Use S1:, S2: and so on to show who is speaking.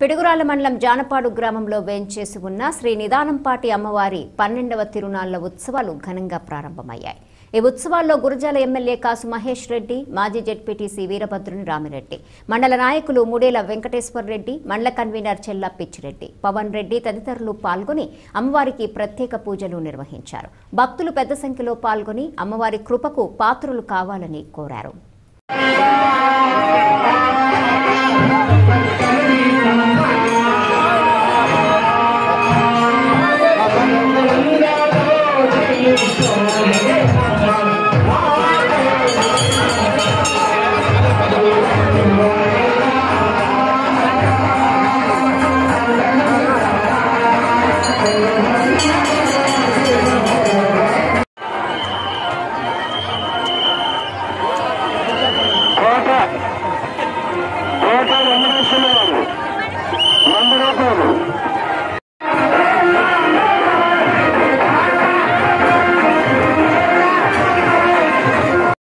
S1: పిడుగురాల మండలం జానపాడు గ్రామంలో వేంచేసి ఉన్న శ్రీ నిదానంపాటి అమ్మవారి పన్నెండవ తిరునాళ్ళ ఉత్సవాలు ఘనంగా ప్రారంభమయ్యాయి. ఈ ఉత్సవాల్లో గురజాల ఎమ్మెల్యే కాసు మహేష్ రెడ్డి మాజీ జెడ్పీటీసీ వీరభద్రుని రామిరెడ్డి మండల నాయకులు ముడేల వెంకటేశ్వర రెడ్డి మండల కన్వీనర్ చెల్లా పిచ్చిరెడ్డి పవన్ రెడ్డి తదితరులు పాల్గొని అమ్మవారికి ప్రత్యేక పూజలు నిర్వహించారు. భక్తులు పెద్ద సంఖ్యలో పాల్గొని అమ్మవారి కృపకు పాత్రులు కావాలని కోరారు.